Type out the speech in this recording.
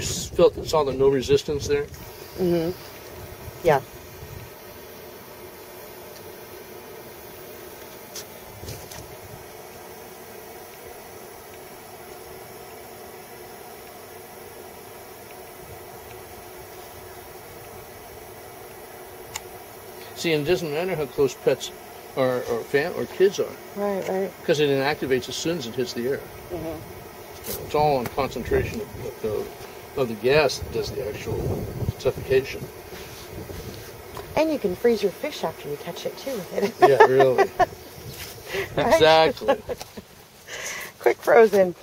felt saw the no resistance there. Mm-hmm. Yeah. See, and it doesn't matter how close pets or or, fam- or kids are, Right, right. because it inactivates as soon as it hits the air. Mm-hmm. It's all on concentration of the, of the gas that does the actual suffocation. And you can freeze your fish after you catch it too with it. Yeah, really. Exactly. Quick frozen.